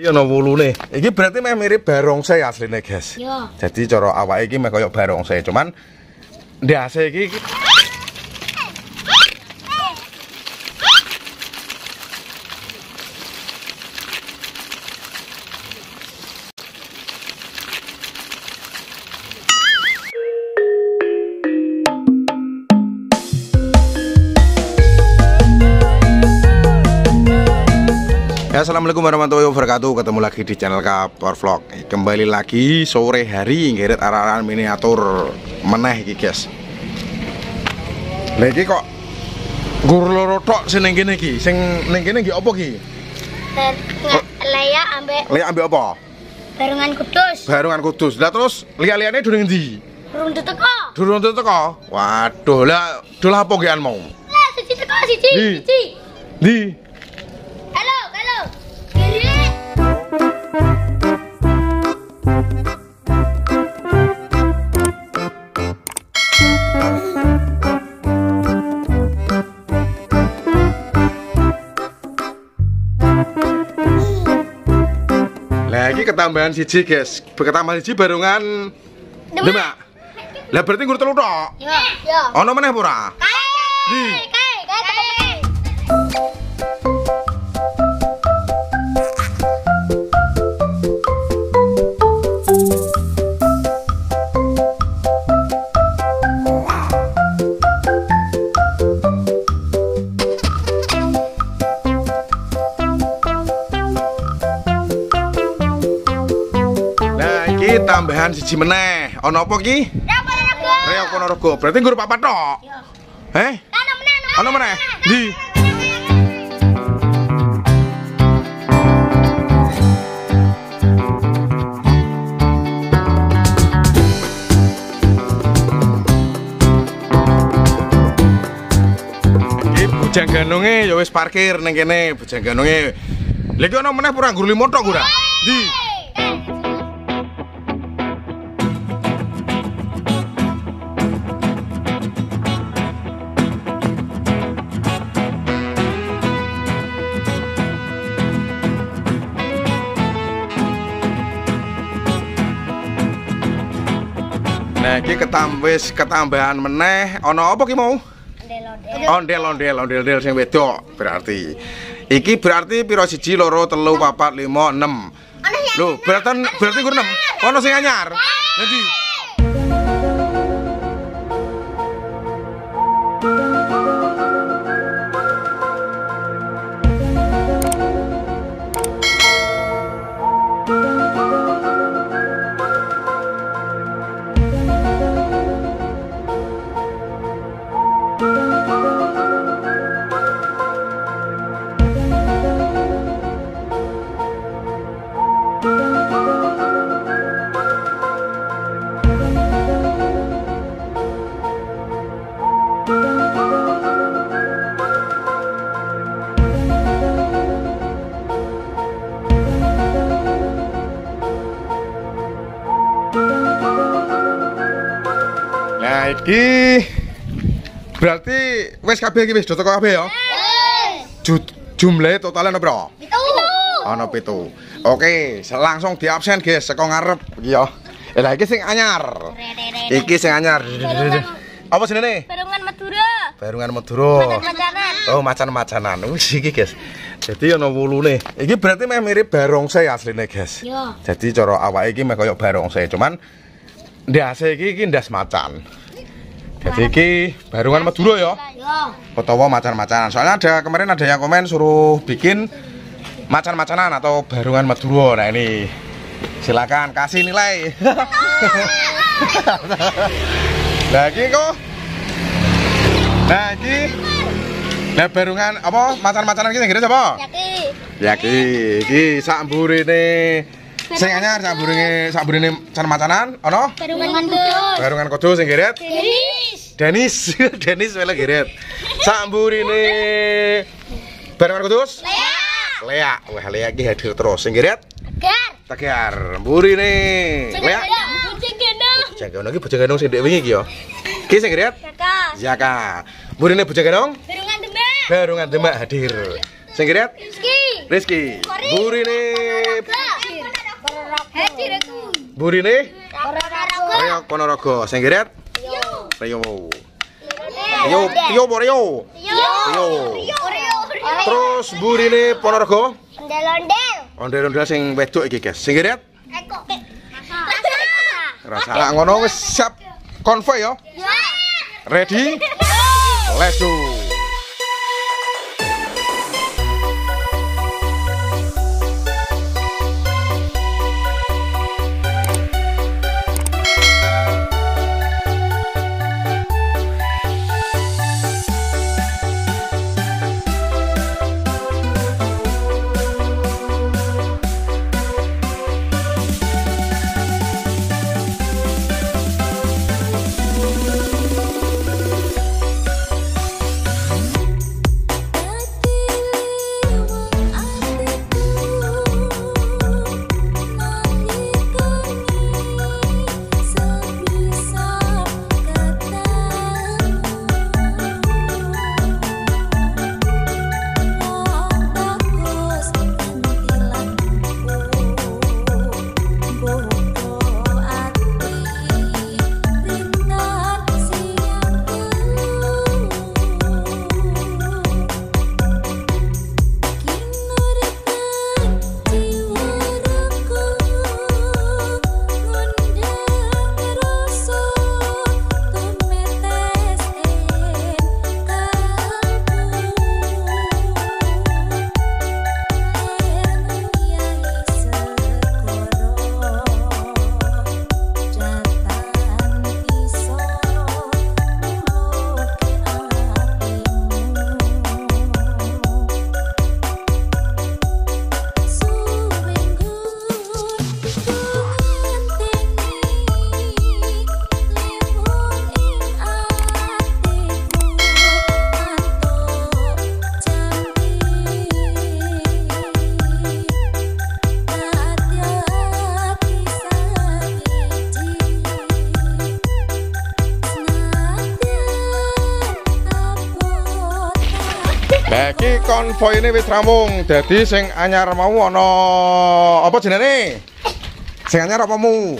Iki ana wulune. Iki berarti meh mirip barongsai asline, guys. Yo. Jadi cara awake iki meh koyo barongsai, cuman ndase iki Assalamualaikum warahmatullahi wabarakatuh Ketemu lagi di channel Kapor Vlog Kembali lagi sore hari Ngirit arahan miniatur Meneh iki guys Lagi kok Gur loro tok sing ning kene iki Sing ning kene iki apa iki? Leia ambek Lihat ambil apa? barungan kudus. Barungan Kudus Lah terus lihat-lihatnya durung endi? Burung teko. Durung teko. Waduh, lah dolah apa mau? Lah, siji teko siji, Di. siji. Di Lagi ketambahan siji guys Ketambahan siji barungan Demak. Lah berarti ngur telu tok yo. Ono meneh apa ora? Iki tambahan siji meneh. Ono apa rapo. Reok Ponorogo. Berarti nggur papat tok. Yo. Eh? Ana meneh, Ono meneh? Di. Bujang gandonge ya wis parkir ning kene, bujang gandonge. Lha iki ono meneh ora nggur limo tok ora? Di. Nah, iki ketambis ketambahan meneh ana apa ki mau? Ondel ondel ondel ondel sing wedok berarti. Iki berarti piro siji loro telu papat lima enam. Loh, berarti berarti gur enam. Ono sing anyar. Nanti. Nah, iki berarti wis kabeh iki wis do teko kabeh ya. Ju jumlahe totalnya berapa? Itu. Ono pitu. Oke, langsung di absen guys, saka ngarep iki ya. Eh lah iki sing anyar. Iki sing anyar. Apa jenenge? Barungan Madura. Barungan Madura. Makanan. Oh, macan-macanan. Wis iki, guys. Jadi ana wulune. Iki berarti meh mirip barongsai asline, guys. Yo. Jadi cara awake iki meh koyo barongsai, cuman ndase iki iki ndas macan. Jadi iki barungan Madura ya. Yo. Utawa macan-macanan. Soalnya ada kemarin ada yang komen suruh bikin macan-macanan atau barungan Madura. Nah, ini silakan kasih nilai. Nah, iki kok. Nah, iki Nah, barungan apa macan-macanan iki sing ngirit apa? Yaki. Ya iki, iki sak mburine sing anyar sak mburine sak mburine macan-macanan ana Barungan kudus. barungan kudu sing ngirit. Iris. Denis, Denis wela giret. Samburine barang kudus. Lea. Lea, wah Lea iki hadir terus. Sing giret Gar. Tegar. Mburine. Lea. Kucing gendong. Iki bojong gendong sing ndek wingi iki ya. Ki sing giret Kakak. Zaka. Mburine bojong gendong Barungan demak. barungan demak hadir. Sing Rizky. Rizky. Mburine burine Ponorogo. Reok Ponorogo. Sing geret Yo. Rio. Rio, Rio apa Rio? Rio. Terus burine Ponorogo. Ondel-ondel. Ondel-ondel sing wedok iki, guys. Sing geret Eko. rasa. Lah ngono wis siap konvoy ya. Ya. Ready? Let's go. Lah iki konvoy ini wis rampung. Dadi sing anyar mau ana apa jenenge? Sing anyar apa mu?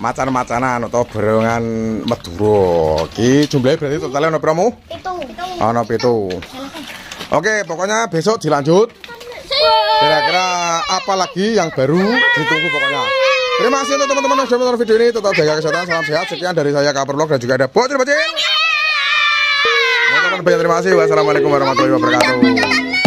Macan-macanan atau berongan Madura. Iki jumlahnya berarti totalnya ana pira mu? Itu. Ana pitu. Oke, pokoknya besok dilanjut. Kira-kira apa lagi yang baru ditunggu pokoknya. Terima kasih untuk teman-teman yang sudah menonton video ini. Tetap jaga kesehatan, salam sehat. Sekian dari saya Kaperlog dan juga ada Bocil Bocil. Banyak terima kasih. Wassalamualaikum warahmatullahi wabarakatuh.